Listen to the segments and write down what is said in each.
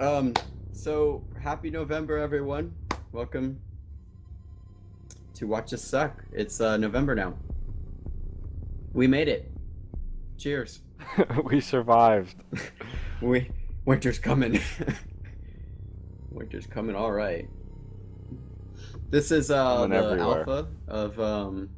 Um, so happy November, everyone. Welcome to Watch Us Suck. It's uh, November now. We made it. Cheers. we survived. We winter's coming. winter's coming. All right. This is uh the everywhere. alpha of um.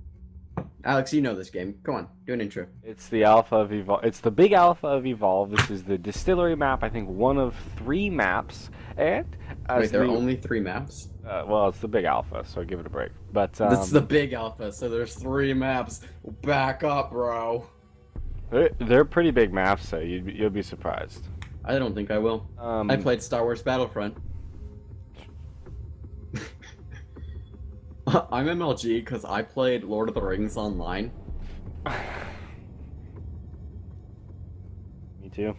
Alex, you know this game. Come on, do an intro. It's the alpha of Evolve. It's the big alpha of Evolve. This is the distillery map. I think one of three maps. And as Wait, there are only three maps. uh, well, it's the big alpha, so give it a break. But um, This is the big alpha, so there's three maps. Back up, bro. they're, they're pretty big maps, so you'd, be- you'll be surprised. I don't think I will. Um, I played Star Wars Battlefront. I'm MLG because I played Lord of the Rings online. Me too.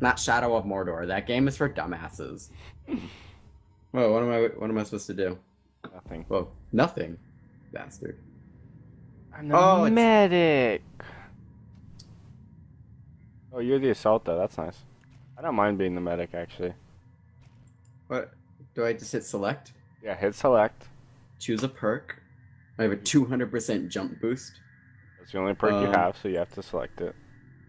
Not Shadow of Mordor. That game is for dumbasses. Whoa, what am I? What am I supposed to do? Nothing. Whoa, nothing, bastard. I'm the Oh, it's- medic. Oh, you're the assault though. That's nice. I don't mind being the medic actually. What? Do I just hit select? Yeah, hit select. Choose a perk. I have a 200% jump boost, That's the only perk you Um, have, so you have to select it.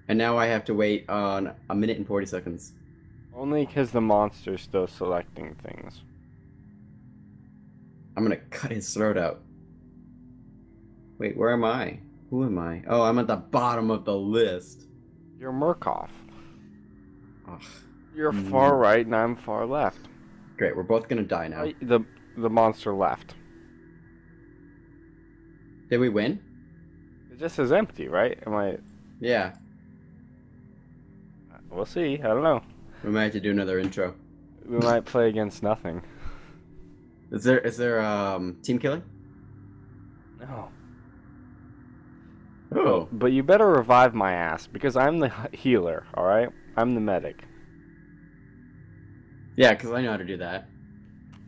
and now I have to wait on a minute and 40 seconds. Only because the monster's still selecting things. I'm gonna cut his throat out. Wait, where am I? Who am I? Oh, I'm at the bottom of the list. You're Markov. Ugh. You're Mm. far right and I'm far left. Great, we're both gonna die now. Uh, The the monster left. Did we win? It just says empty, right? Am I? Yeah. We'll see. I don't know. We might have to do another intro. We might play against nothing. Is there is there um team killing? No. Oh. But you better revive my ass because I'm the healer. All right. I'm the medic. Yeah, because I know how to do that.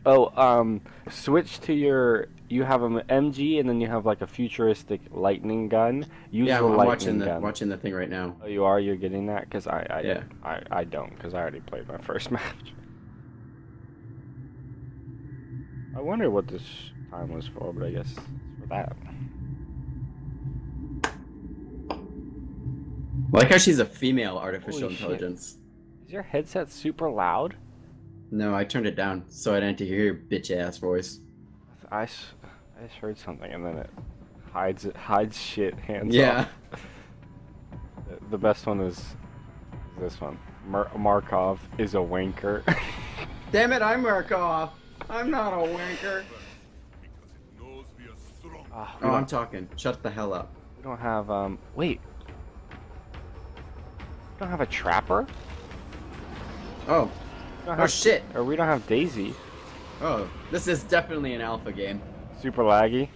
Oh, um, switch to your. You have an MG and then you have like a futuristic lightning gun. Use yeah, I'm, watching the gun. watching the thing right now. Oh, you are? You're getting that? Because I, I, Yeah. I, I don't, because I already played my first match. I wonder what this time was for, but I guess it's for that. I like how she's a female artificial Holy shit. intelligence. Is your headset super loud? No, I turned it down so I didn't have to hear your bitch ass voice. I, s- I just heard something and then it hides it hides shit hands Yeah. off. The, the best one is, is this one. Mar- Markov is a wanker. Damn it, I'm Markov. I'm not a wanker. We, Oh, I'm talking. Shut the hell up. we don't have um. Wait. We don't have a trapper. Oh. Oh have- shit. Or we don't have Daisy. Oh, this is definitely an alpha game. Super laggy.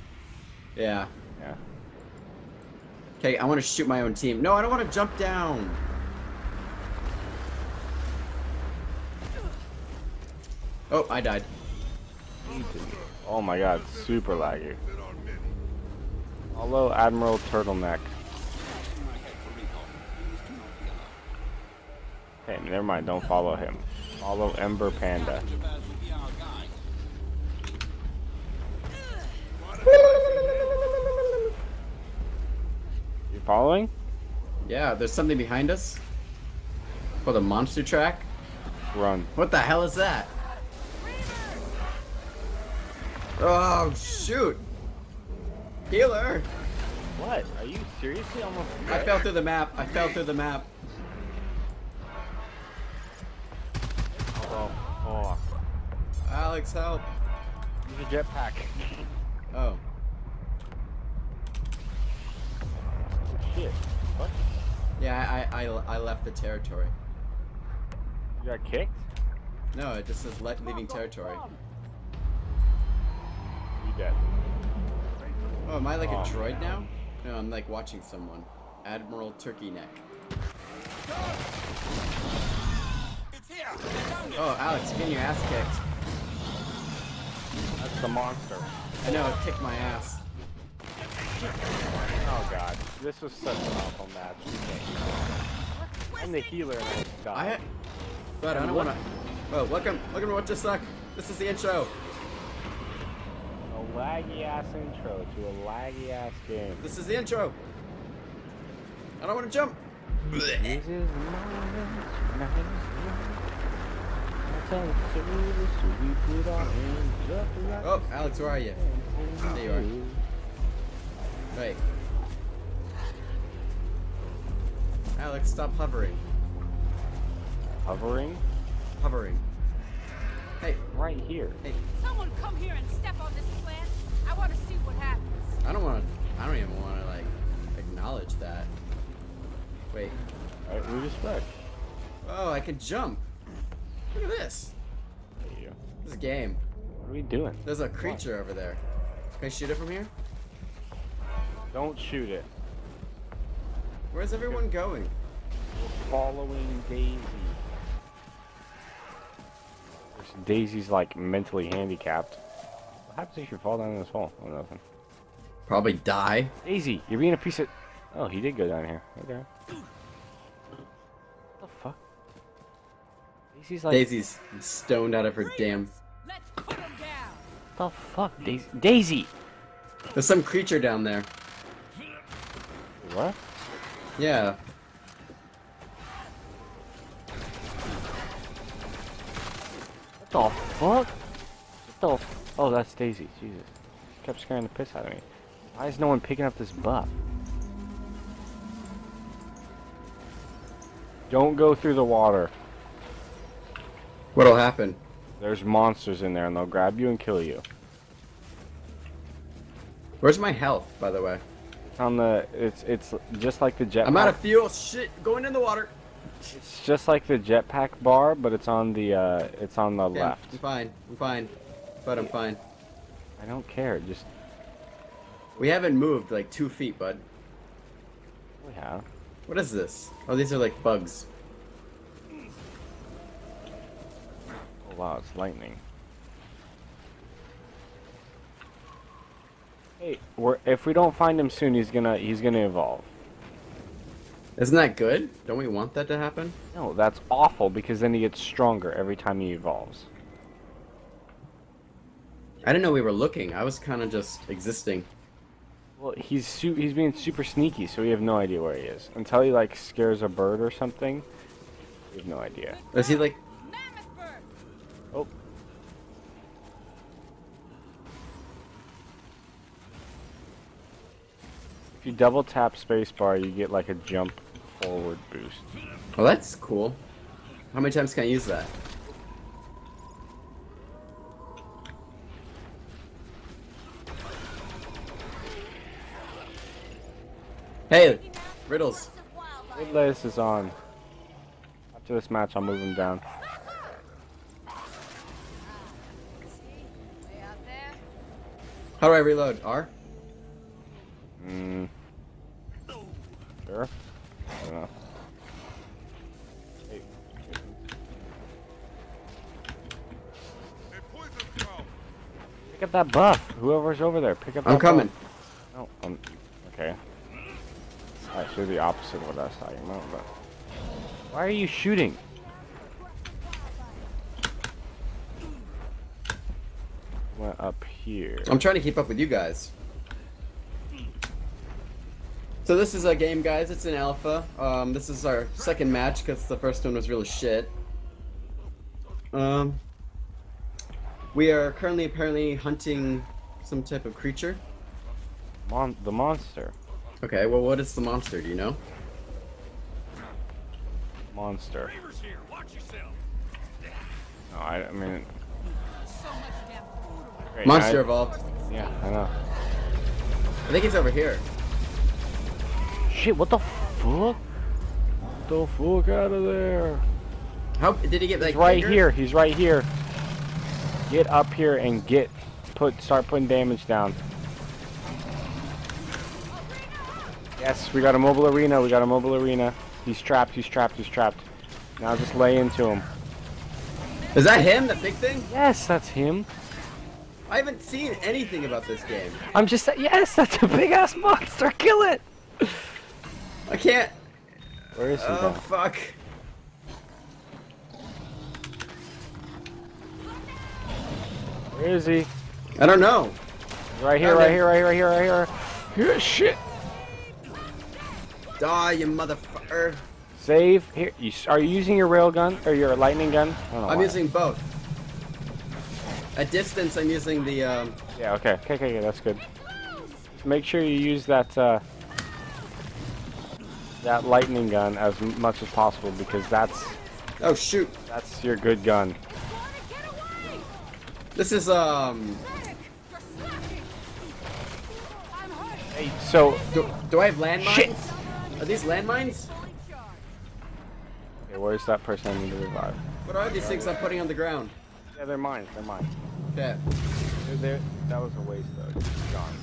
Yeah. Yeah. Okay, I want to shoot my own team. No, I don't want to jump down. Oh, I died. Oh my god, super laggy. Although Admiral Turtleneck. Hey, never mind, don't follow him. Follow Ember Panda. Following? Yeah, there's something behind us. For the monster track. Run. What the hell is that? Oh shoot! Healer! What? Are you seriously almost I fell through the map. I fell through the map. Oh, oh. Alex, help! Use a jetpack. Oh. Shit. What? Yeah, I, I, I left the territory. You got kicked? No, it just says le leaving territory. You dead. Oh, am I like a Oh. droid now? No, I'm like watching someone. Admiral Turkey Neck. Oh, Alex, you're getting your ass kicked. That's the monster. I know, it kicked my ass. Oh god. This was such an awful match. I'm the healer and I I, died. but I don't wanna. Well, welcome, welcome to Watch Us Suck. This is the intro. A laggy ass intro to a laggy ass game. This is the intro. I don't want to jump. This is my night. I tell the service we put our hands Oh, Alex, where are you? There you are. Wait. Alex, stop hovering. Hovering Hovering. Hey, right here. hey. Someone come here and step on this plant. I want to see what happens. I don't want to. I don't even want to like acknowledge that. Wait. Right, we respect. Oh, I can jump. Look at this. There you go. This is a game. What are we doing? There's a creature over there. Can I shoot it from here? Don't shoot it. Where's everyone going? Following Daisy. Daisy's like mentally handicapped. What happens if you fall down in this hole? Oh, nothing. Probably die. Daisy, you're being a piece of. Oh, he did go down here. Okay. What the fuck? Daisy's like. Daisy's stoned out of her damn. Let's put him down. What the fuck, Daisy? Daisy. There's some creature down there. What? Yeah. What the fuck? What the? F oh, that's Daisy. Jesus. Kept scaring the piss out of me. Why is no one picking up this buff? Don't go through the water. What'll happen? There's monsters in there and they'll grab you and kill you. Where's my health, by the way? It's on the it's it's just like the jet. I'm out of fuel. Shit, going in the water. It's just like the jetpack bar, but it's on the uh it's on the Okay, left. I'm fine. I'm fine. But I'm fine. I don't care. Just We haven't moved like two feet, bud. we have. What is this? Oh, these are like bugs. Oh wow, it's lightning. Hey, we're, if we don't find him soon, he's gonna he's gonna evolve. Isn't that good? Don't we want that to happen? No, that's awful because then he gets stronger every time he evolves. I didn't know we were looking. I was kind of just existing. Well, he's su- he's being super sneaky, so we have no idea where he is until he like scares a bird or something. We have no idea. Is he like? Mammoth bird. Oh, if you double tap spacebar, you get like a jump forward boost. Oh, that's cool. How many times can I use that? Hey, Riddles. Woodlace is on. After this match, I'll move him down. See? Way out there. How do I reload? R? Mm. Sure. I don't know. Hey. Pick up that buff. Whoever's over there, pick up. I'm coming. Buff. No, I'm okay. Actually, the opposite of what I was talking about. But why are you shooting? Went up here. I'm trying to keep up with you guys. So this is a game, guys. It's an alpha. Um, this is our second match because the first one was really shit. Um, we are currently apparently hunting some type of creature. Mon- the monster. Okay, well, what is the monster? Do you know? Monster. No, I, I mean, So much damn food around. great, Monster I- evolved. Yeah, I know. I think he's over here. Shit, what the fuck? Get the fuck out of there. How did he get like He's right bigger? here. He's right here. Get up here and get put start putting damage down. Yes, we got a mobile arena. We got a mobile arena. He's trapped. He's trapped. He's trapped. Now just lay into him. Is that him? The big thing? Yes, that's him. I haven't seen anything about this game. I'm just yes, that's a big ass monster. Kill it. I can't. Where is he Oh now? fuck. Where is he? I don't know. Right here, right here, right here, right here, right here. Here, shit. Die, you motherfucker. Save. Here. You, are you using your rail gun or your lightning gun? I don't know I'm why. using both. At distance, I'm using the, um, Yeah. Okay. Okay. Okay. okay, That's good. Make sure you use that uh, that lightning gun as much as possible because that's oh shoot. that's your good gun. This is, um, You're slacking! I'm hurt! Hey. So. do, do I have landmines? Shit. Are these landmines? Okay, where's that person I need to revive? What are these things I'm putting on the ground? Yeah, they're mine. They're mine. Okay. They're, they're, that was a waste though. It's gone.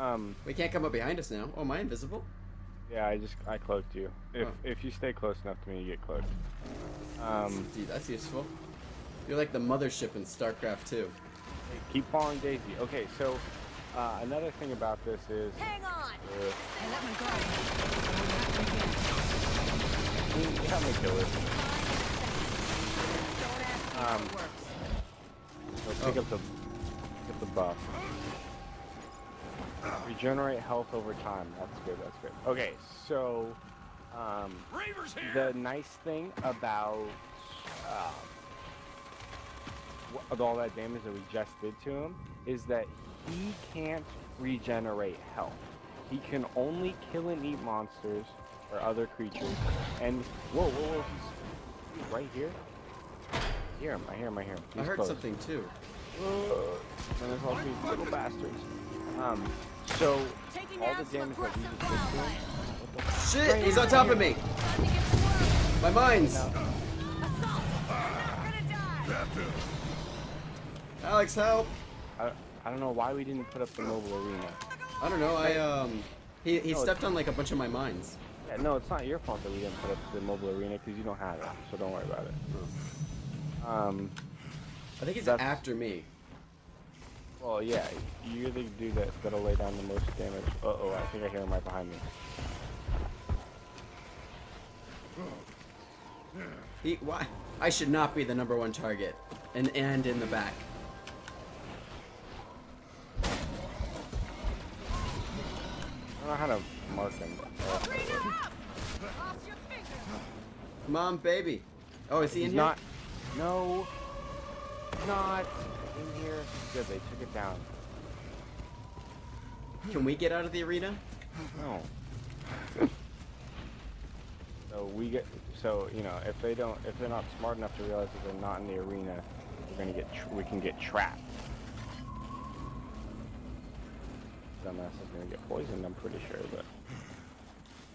Um. We can't come up behind us now. Oh, am I invisible? Yeah, I just I cloaked you. If Oh. if you stay close enough to me, you get cloaked. Um, Dude, that's useful. You're like the mothership in StarCraft 2. hey, keep following Daisy. Okay, so uh, another thing about this is Hang on! uh, I let my guard. yeah, I'm gonna kill it. Don't ask me Um, how it. So pick Oh. up the pick up the buff. Regenerate health over time. That's good. That's good. Okay, so um, the nice thing about um, of all that damage that we just did to him is that he can't regenerate health. He can only kill and eat monsters or other creatures. And whoa, whoa, whoa, he's, he's right here. I hear him. I hear him. I hear him. I heard close. something too. And there's all these little bastards. Um, so Taking all the damage that we aggressive just did to him. wildlife. What Shit, he's on top of me. Time to get to work. My mines. Assault! You're gonna die! Alex, help. I, I don't know why we didn't put up the mobile arena. I don't know. I um, he he No, stepped on like a bunch of my mines. Yeah, no, it's not your fault that we didn't put up the mobile arena because you don't have it, so don't worry about it. Um, I think he's after me. Well, yeah, you're the dude that, that'll lay down the most damage. Uh oh, I think I hear him right behind me. He why? I should not be the number one target. And and in the back. I don't know how to mark him. Bring it up! Cross your fingers! Come on, baby. Oh, is he in he's here? not. No, not in here. Good, they took it down. Can we get out of the arena? No. so we get so you know if they don't if they're not smart enough to realize that they're not in the arena, we're gonna get tr- we can get trapped. Dumbass is gonna get poisoned. I'm pretty sure, but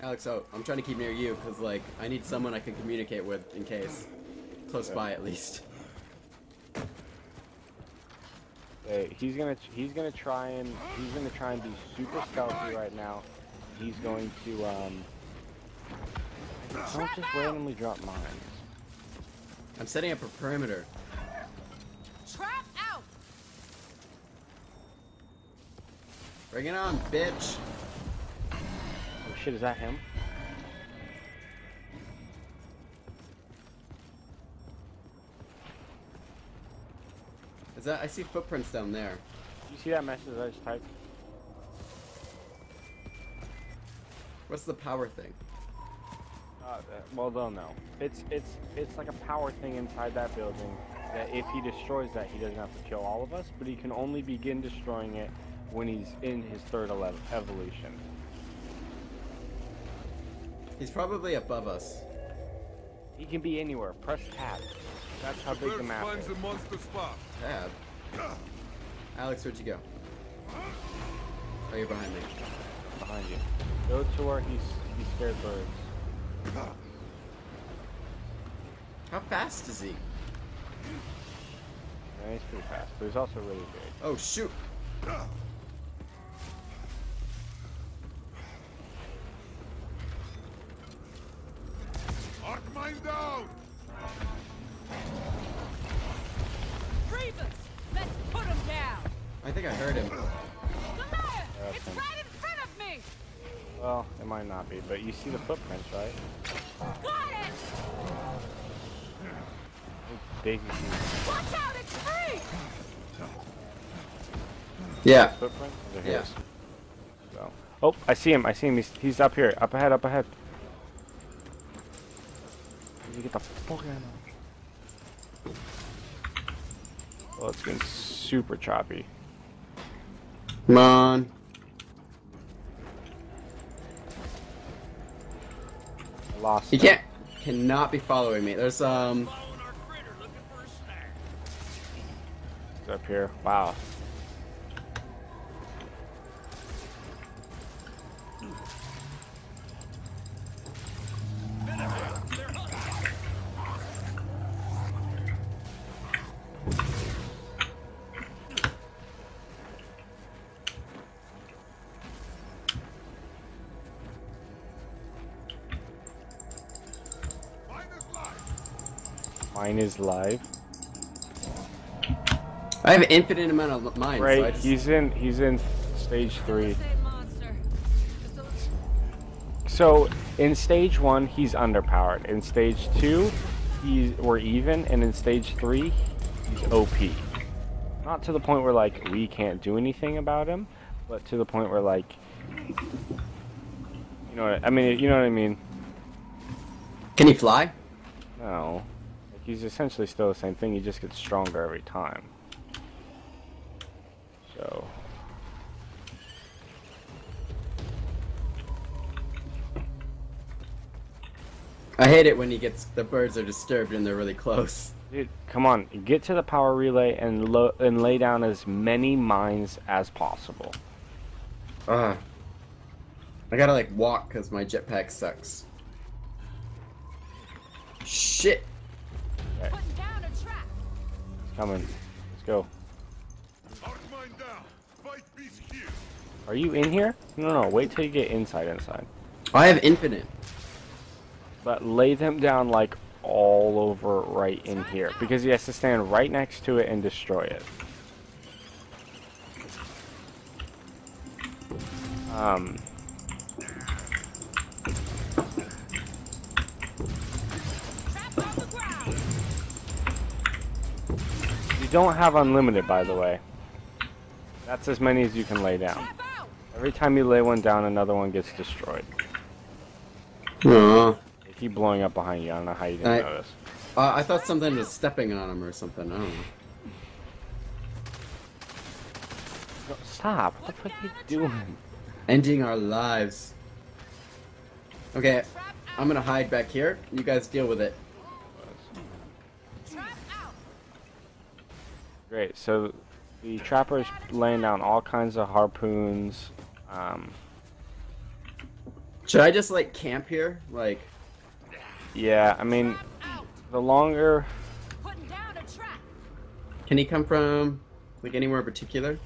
Alex, oh, I'm trying to keep near you because like I need someone I can communicate with in case, close by at least. Hey, he's gonna he's gonna try and he's gonna try and be super stealthy right now. He's going to um. Don't just randomly drop mines. I'm setting up a perimeter. Trap out! Bring it on, bitch. Oh shit, is that him? Is that? I see footprints down there. You see that message I just typed? What's the power thing? Uh, uh, well, they'll know. It's it's it's like a power thing inside that building. That if he destroys that, he doesn't have to kill all of us, but he can only begin destroying it when he's in his third evolution. He's probably above us. He can be anywhere. Press tab. That's how big the First map finds is. the monster spot. Tab. Alex, where'd you go? Oh, you're behind me. Behind you. Go to where he's he's scared birds. How fast is he? And he's pretty fast, but he's also really big. Oh shoot! But you see the footprints, right? Got it! Daisy sees. Watch out! It's Yeah. Footprint? Those are Yeah. So. Oh, I see him. I see him. He's, he's up here. Up ahead. Up ahead. You get the fuck out of there. Oh, it's getting super choppy. Come on. Lost. He can't. Cannot be following me. There's um. He's up here. Wow. Mine is live. I have an infinite amount of mines. so Right, just- he's in he's in stage three. Say monster. Just a So in stage one, he's underpowered. In stage two, he's we're even, and in stage three, he's OP. Not to the point where like we can't do anything about him, but to the point where like, you know, what, I mean, you know what I mean? Can he fly? No, like he's essentially still the same thing. He just gets stronger every time. So. I hate it when he gets the birds are disturbed and they're really close. Dude, come on, get to the power relay and lo- and lay down as many mines as possible. Ah. I gotta like walk because my jetpack sucks. Shit. Putting down a trap. It's coming. Let's go. Mine down. Fight beast here. Are you in here? No, no, wait till you get inside, inside. I have infinite. But lay them down like all over right in here because he has to stand right next to it and destroy it. Um. Don't have unlimited, by the way. That's as many as you can lay down. Every time you lay one down, another one gets destroyed. Aww. They keep blowing up behind you. I don't know how you didn't I- notice. Uh, I thought something was stepping on him or something. I don't know. No, stop! What the fuck are you doing? Ending our lives. Okay, I'm gonna hide back here. You guys deal with it. Trap out. Great. So the trapper's laying down all kinds of harpoons. Um, Should I just like camp here? Like, yeah, I mean, the longer Putting down a trap. can he come from like anywhere in particular?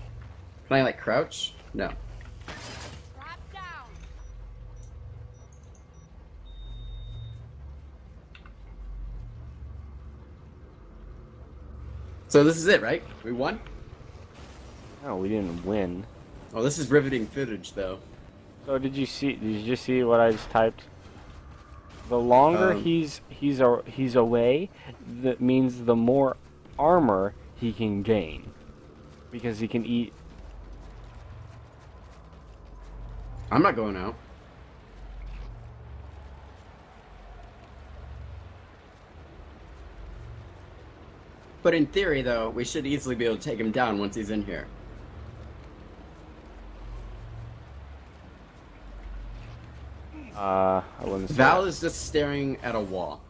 Can I like crouch? No. Trap down. So this is it, right? We won? no, we didn't win. Oh, this is riveting footage, though. So did you see? Did you just see what I just typed? The longer Um, he's he's a, he's away, that means the more armor he can gain, because he can eat. I'm not going out. But in theory, though, we should easily be able to take him down once he's in here. Uh, I wouldn't. Val is just staring at a wall.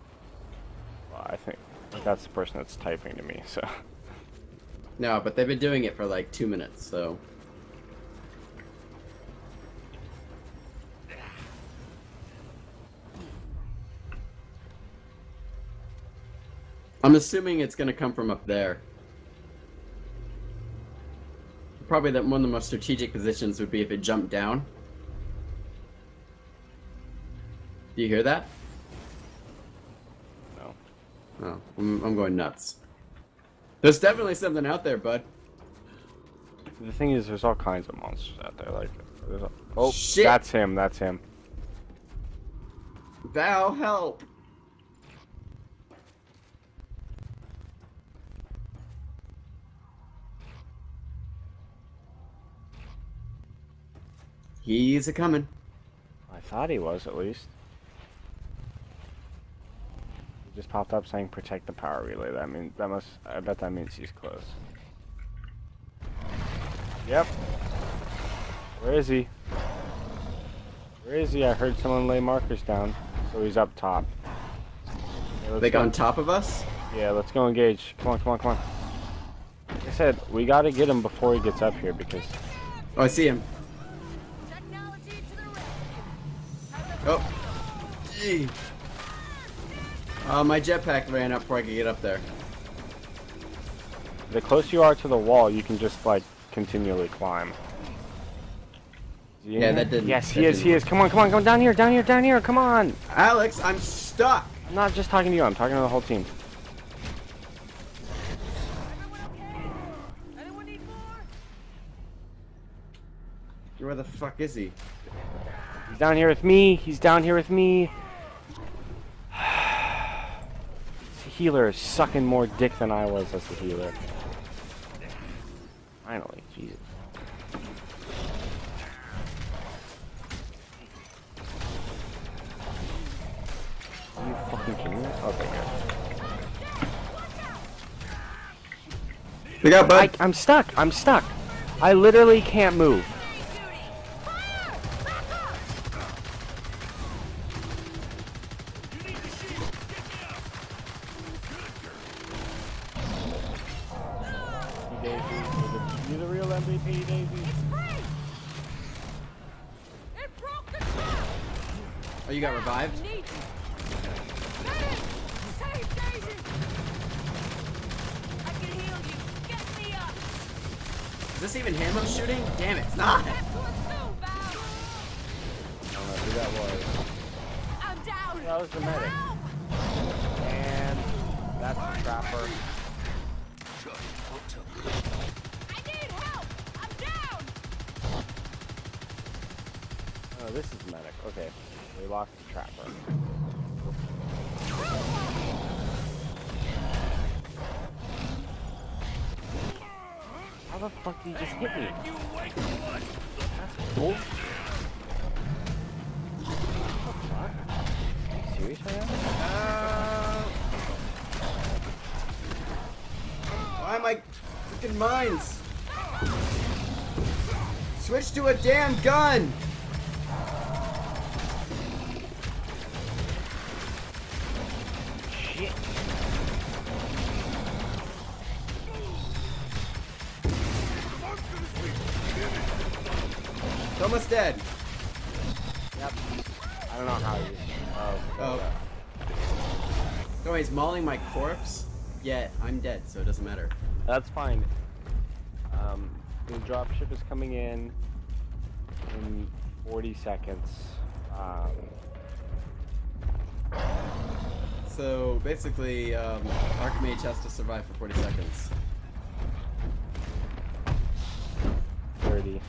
Well, I think that's the person that's typing to me. So. No, but they've been doing it for like two minutes, so. I'm assuming it's gonna come from up there. Probably that one of the most strategic positions would be if it jumped down. Do you hear that? No. Oh, I'm, I'm going nuts. There's definitely something out there, bud. The thing is, there's all kinds of monsters out there. Like, there's a, oh, Shit. that's him. That's him. Val, help! He's a coming. I thought he was at least. He just popped up saying protect the power relay. That means that must. I bet that means he's close. Yep. Where is he? Where is he? I heard someone lay markers down. So he's up top. Okay, Like go- on top of us? Yeah, let's go engage. Come on, come on, come on. Like I said, we gotta get him before he gets up here because Oh, I see him. Oh. Gee. Uh, my jetpack ran up before I could get up there. the closer you are to the wall, you can just like continually climb. Is he in Yeah, that didn't- Yes, he that is. He didn't is. Come on, come on, come down here, down here, down here. Come on. Alex, I'm stuck. I'm not just talking to you. I'm talking to the whole team. okay? Anyone need more? Where the fuck is he? He's down here with me. He's down here with me. This healer is sucking more dick than I was as a healer. Finally, Jesus. Are you fucking kidding me? Okay, good. We got I, I'm stuck. I'm stuck. I literally can't move. Is this even him I'm shooting? Damn it, it's not. Get to us soon, Val! I don't know who that was. I'm down! That was the medic. Help! And that's the trapper. I need help! I'm down! Oh, this is the medic. Okay. We lost the trapper. How the fuck did he just hit me? That's cool. What the fuck? Are you serious right now? Uh, why am I freaking mines? Switch to a damn gun! Almost dead. Yep. I don't know how you. Oh. Oh. No, he's mauling my corpse, yet I'm dead, so it doesn't matter. That's fine. Um, the dropship is coming in in 40 seconds. Um, So basically, um, Archmage has to survive for 40 seconds. 30.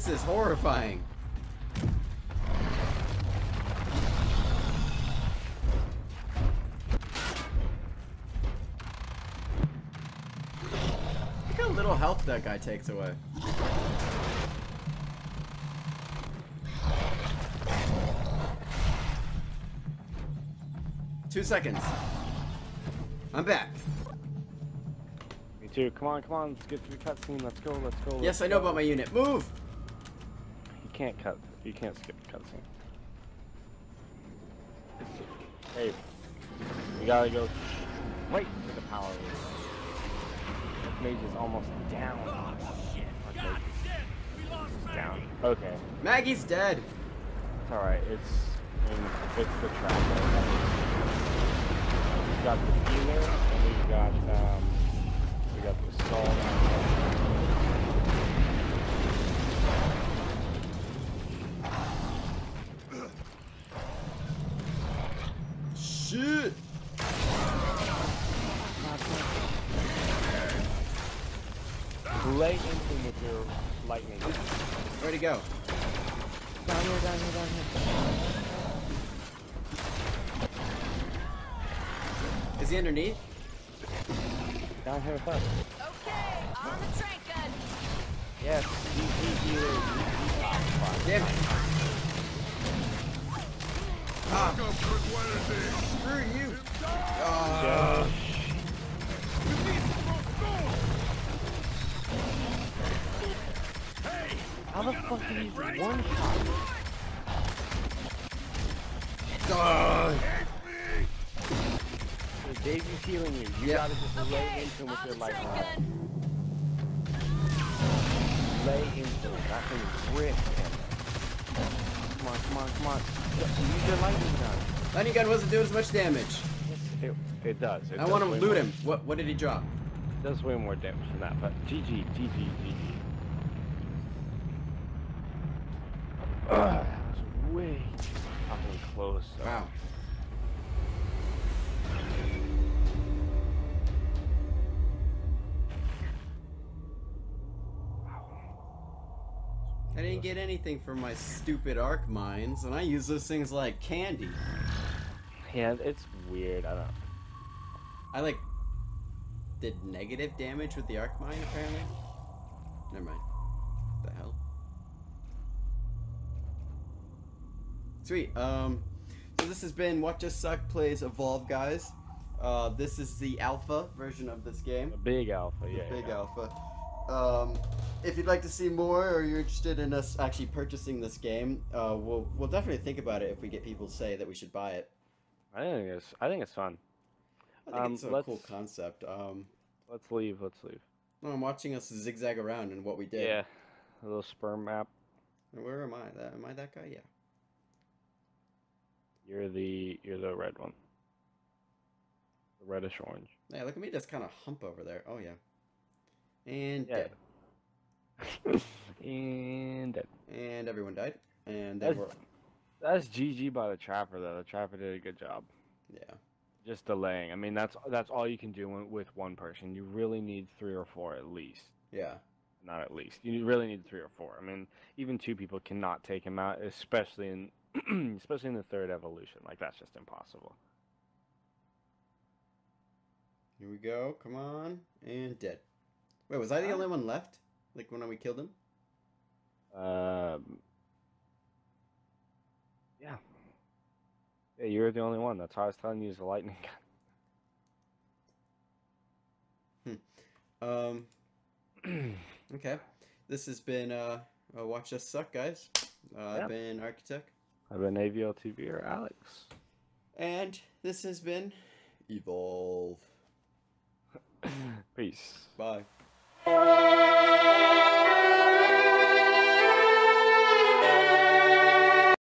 This is horrifying. Look how little health that guy takes away. Two seconds. I'm back. Me too. Come on, come on. Let's get through the cutscene. Let's go. Let's go. Yes, let's I know go. about my unit. Move! You can't cut. You can't skip the cutscene. Hey, we gotta go right to the power room. Mage is almost down. Archmage is down. Okay, Maggie's dead. it's alright. It's I mean, it's the trap. We've got the healer, and we've got um, we got the salt. Play into him with your lightning. Where'd he go? Down here, down here, down here. Is he underneath? Down here with us. On the trank gun. Yes, GG healer, GG top spot. Damn it. Ah, screw you. Ah. How the fuck did he one shot? So Daisy's healing you. You Yep. gotta just lay into him with your the life trank line. gun. Lay into him. That thing ripped him. Come on, come on, come on. Use your lightning gun. Lightning gun wasn't doing as much damage. It, it does. It I does want to loot more- him. What what did he drop? It does way more damage than that, but GG, GG, GG. That was way too fucking close. Wow. I didn't get anything from my stupid arc mines, and I use those things like candy. Yeah, it's weird. I don't. I like did negative damage with the arc mine apparently. Never mind. the hell? Sweet. Um, so this has been Watch Us Suck plays Evolve, guys. Uh, this is the alpha version of this game. A big alpha, yeah. Big yeah. alpha. Um, if you'd like to see more, or you're interested in us actually purchasing this game, uh, we'll we'll definitely think about it if we get people to say that we should buy it. I think it's. I think it's fun. I think Um, it's a cool concept. Um, Let's leave. Let's leave. no, I'm watching us zigzag around and what we did. Yeah. A little sperm map. Where am I? That, am I that guy? Yeah. You're the. You're the red one. The reddish orange. Yeah, look at me just kind of hump over there. Oh yeah. And Yeah. dead. and that- And everyone died. And then that's, we're that's GG by the trapper though. The trapper did a good job. yeah. Just delaying. I mean, that's that's all you can do with one person. You really need three or four at least. Yeah. Not at least. You really need three or four. I mean, even two people cannot take him out, especially in especially in the third evolution. Like that's just impossible. Here we go. Come on. And dead. Wait, was I the only one left? Like when we killed him? Um. Yeah. Yeah, you're the only one. That's why I was telling you use the lightning Hmm. Um. Okay. This has been uh, uh Watch Us Suck, guys. Uh. I've been Architect. I've been AVL TV or Alex. And this has been Evolve. Peace. Bye.